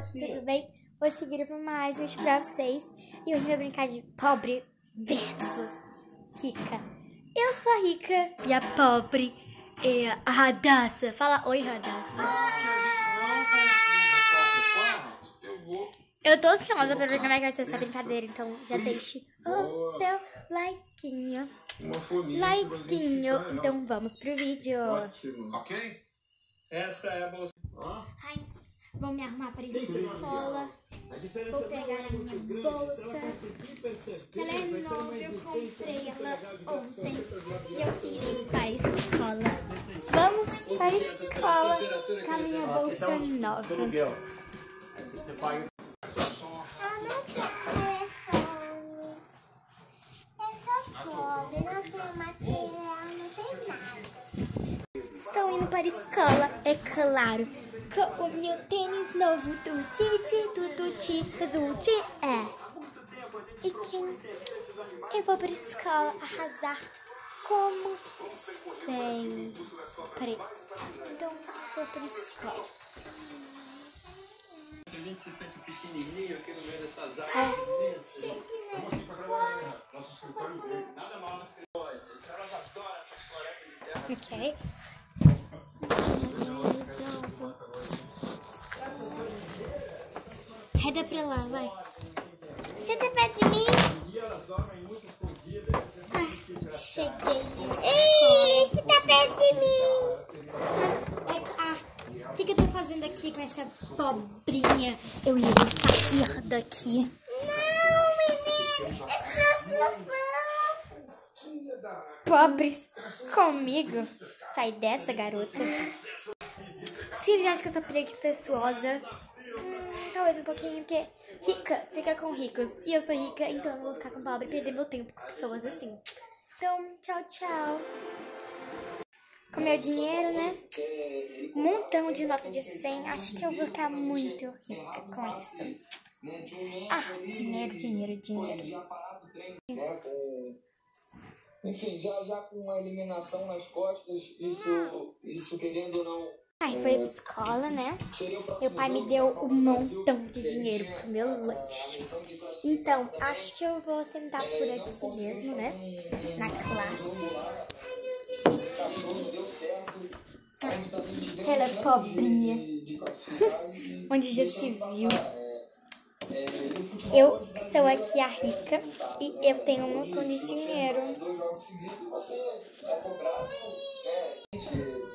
tudo bem? Hoje eu para mais um vídeo pra vocês e hoje a gente vai brincar de pobre versus rica. Eu sou a rica e a pobre é a Radassa. Fala oi, Radassa. Eu tô ansiosa pra ver como é que vai ser essa brincadeira, então já deixe o seu likeinho. Likeinho. Então vamos pro vídeo. Ok? Essa é a bolsa. Ai, vou me arrumar para a escola. Vou pegar a minha bolsa. Que ela é nova, eu comprei ela ontem. E eu queria ir para a escola. Vamos para a escola com a minha bolsa nova. Eu não tenho telefone. Eu sou pobre, não tenho material, não tenho nada. Estou indo para a escola, é claro. Com o meu tênis novo do Titi, do Tuti, do Tuti, é. E quem? Eu vou para a escola arrasar como sempre. Então, vou para a escola. A gente se sente pequenininho aqui no meio dessas árvores. Nada mal no escritório. Elas adoram essas florestas de terra. Ok. Reda pra lá, vai. Você tá perto de mim? Ah, cheguei. Ih, você tá perto de mim. Ah, o que, que eu tô fazendo aqui com essa pobrinha? Eu ia sair daqui. Não, menino. Esse é o seu Pobres comigo? Sai dessa, garota. Ele acha que eu sou preguiçosa, hum, talvez um pouquinho, porque rica fica com ricos. E eu sou rica, então eu vou ficar com pobre e perder meu tempo com pessoas assim. Então, tchau, tchau. Com meu dinheiro, né? Um montão de nota de 100. Acho que eu vou ficar muito rica com isso. Ah, dinheiro, dinheiro, dinheiro. enfim, já, já com a eliminação nas costas, isso, isso querendo ou não, Ai, fui pra escola, né? Meu pai me deu um montão de dinheiro pro meu lanche. Então, acho que eu vou sentar por aqui mesmo, né? Na classe. cachorro deu certo, a gente também tivemos Ela é pobrinha. Onde já se viu. Eu sou aqui a rica e eu tenho um montão de dinheiro.